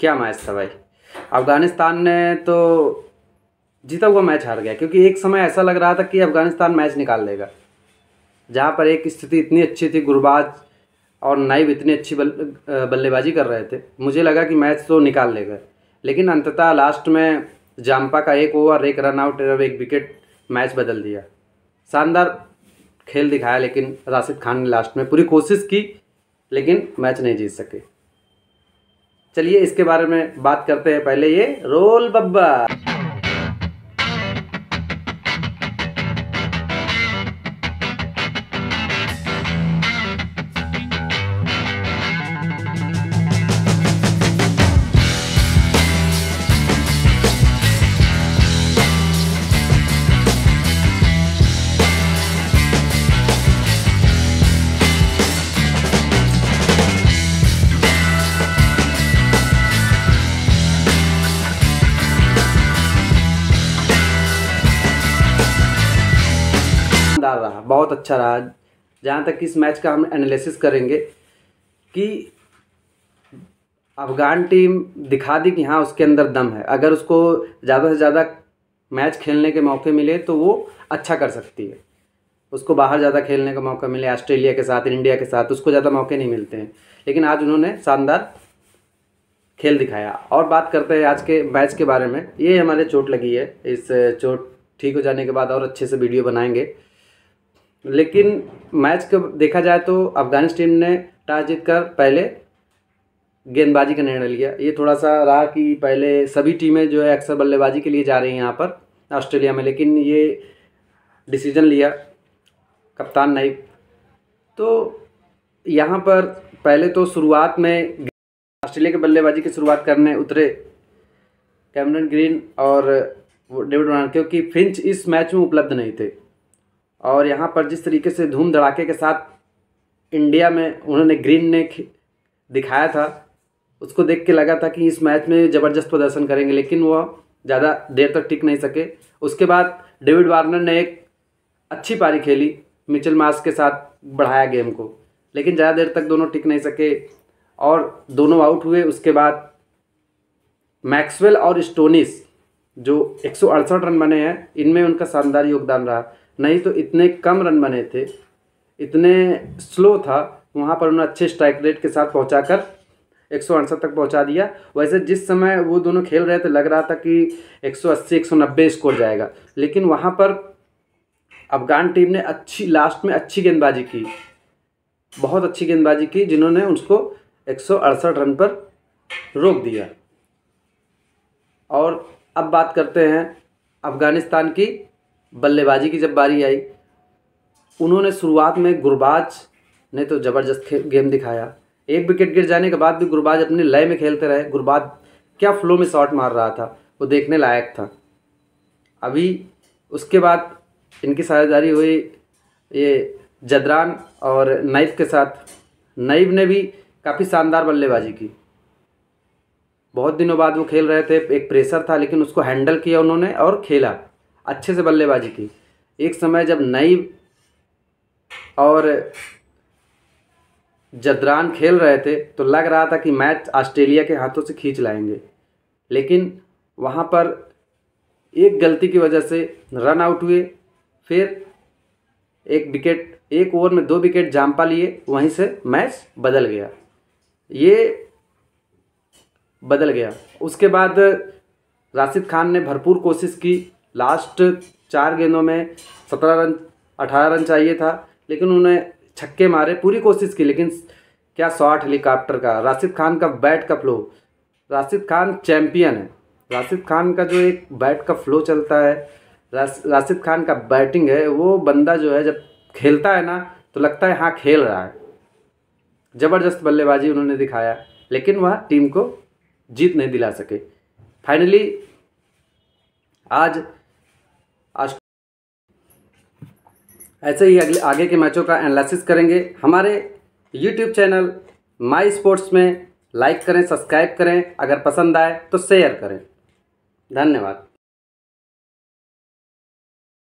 क्या मैच था भाई? अफ़गानिस्तान ने तो जीता हुआ मैच हार गया, क्योंकि एक समय ऐसा लग रहा था कि अफ़गानिस्तान मैच निकाल लेगा जहाँ पर एक स्थिति इतनी अच्छी थी, गुरबाज और नाइब इतनी अच्छी बल बल्लेबाजी कर रहे थे। मुझे लगा कि मैच तो निकाल लेगा लेकिन अंततः लास्ट में जाम्पा का एक ओवर, एक रन आउट, और एक विकेट मैच बदल दिया। शानदार खेल दिखाया, लेकिन राशिद खान ने लास्ट में पूरी कोशिश की, लेकिन मैच नहीं जीत सके। चलिए इसके बारे में बात करते हैं पहले ये रोल बब्बा। बहुत अच्छा रहा। जहाँ तक इस मैच का हम एनालिसिस करेंगे कि अफ़गान टीम दिखा दी कि हाँ उसके अंदर दम है। अगर उसको ज़्यादा से ज़्यादा मैच खेलने के मौके मिले तो वो अच्छा कर सकती है। उसको बाहर ज़्यादा खेलने का मौका मिले, ऑस्ट्रेलिया के साथ, इंडिया के साथ, उसको ज़्यादा मौके नहीं मिलते हैं। लेकिन आज उन्होंने शानदार खेल दिखाया। और बात करते हैं आज के मैच के बारे में। ये हमारे चोट लगी है। इस चोट ठीक हो जाने के बाद और अच्छे से वीडियो बनाएँगे। लेकिन मैच को देखा जाए तो अफ़गानिस्तान टीम ने टॉस जीत कर पहले गेंदबाजी का निर्णय लिया। ये थोड़ा सा रहा कि पहले सभी टीमें जो है अक्सर बल्लेबाजी के लिए जा रही हैं यहाँ पर, ऑस्ट्रेलिया में, लेकिन ये डिसीज़न लिया कप्तान नाइब। तो यहाँ पर पहले तो शुरुआत में ऑस्ट्रेलिया के बल्लेबाजी की शुरुआत करने उतरे कैमरन ग्रीन और डेविड वार्नर क्योंकि फिंच इस मैच में उपलब्ध नहीं थे। और यहाँ पर जिस तरीके से धूम धड़ाके के साथ इंडिया में उन्होंने ग्रीन ने दिखाया था, उसको देख के लगा था कि इस मैच में ज़बरदस्त प्रदर्शन करेंगे, लेकिन वह ज़्यादा देर तक टिक नहीं सके। उसके बाद डेविड वार्नर ने एक अच्छी पारी खेली, मिचल मास के साथ बढ़ाया गेम को, लेकिन ज़्यादा देर तक दोनों टिक नहीं सके और दोनों आउट हुए। उसके बाद मैक्सवेल और स्टोनिस जो एक सौ अड़सठ रन बने हैं, इनमें उनका शानदार योगदान रहा। नहीं तो इतने कम रन बने थे, इतने स्लो था, वहाँ पर उन्होंने अच्छे स्ट्राइक रेट के साथ पहुँचा कर एक सौ अड़सठ तक पहुँचा दिया। वैसे जिस समय वो दोनों खेल रहे थे, लग रहा था कि 180 190 स्कोर जाएगा। लेकिन वहाँ पर अफगान टीम ने अच्छी लास्ट में अच्छी गेंदबाजी की। बहुत अच्छी गेंदबाजी की, जिन्होंने उसको एक सौ अड़सठ रन पर रोक दिया। और अब बात करते हैं अफ़गानिस्तान की। बल्लेबाजी की जब बारी आई, उन्होंने शुरुआत में गुरबाज ने तो ज़बरदस्त गेम दिखाया। एक विकेट गिर जाने के बाद भी गुरबाज अपने लय में खेलते रहे। गुरबाज क्या फ्लो में शॉट मार रहा था, वो देखने लायक था। अभी उसके बाद इनकी साझेदारी हुई ये जदरान और नईब के साथ। नईब ने भी काफ़ी शानदार बल्लेबाजी की। बहुत दिनों बाद वो खेल रहे थे, एक प्रेशर था, लेकिन उसको हैंडल किया उन्होंने और खेला। अच्छे से बल्लेबाजी की। एक समय जब नई और जदरान खेल रहे थे तो लग रहा था कि मैच ऑस्ट्रेलिया के हाथों से खींच लाएँगे। लेकिन वहाँ पर एक गलती की वजह से रन आउट हुए। फिर एक विकेट, एक ओवर में दो विकेट जाम्पा लिए, वहीं से मैच बदल गया। ये बदल गया। उसके बाद राशिद खान ने भरपूर कोशिश की। लास्ट चार गेंदों में सत्रह रन, अठारह रन चाहिए था, लेकिन उन्होंने छक्के मारे पूरी कोशिश की, लेकिन क्या शॉट हेलीकॉप्टर का, राशिद खान का बैट का फ्लो। राशिद खान चैम्पियन है। राशिद खान का जो एक बैट का फ्लो चलता है राशिद खान का बैटिंग है, वो बंदा जो है, जब खेलता है ना तो लगता है हाँ खेल रहा है। ज़बरदस्त बल्लेबाजी उन्होंने दिखाया, लेकिन वह टीम को जीत नहीं दिला सके। फाइनली, आज ऐसे ही अगले आगे के मैचों का एनालिसिस करेंगे। हमारे यूट्यूब चैनल माई स्पोर्ट्स में लाइक करें सब्सक्राइब करें। अगर पसंद आए तो शेयर करें। धन्यवाद।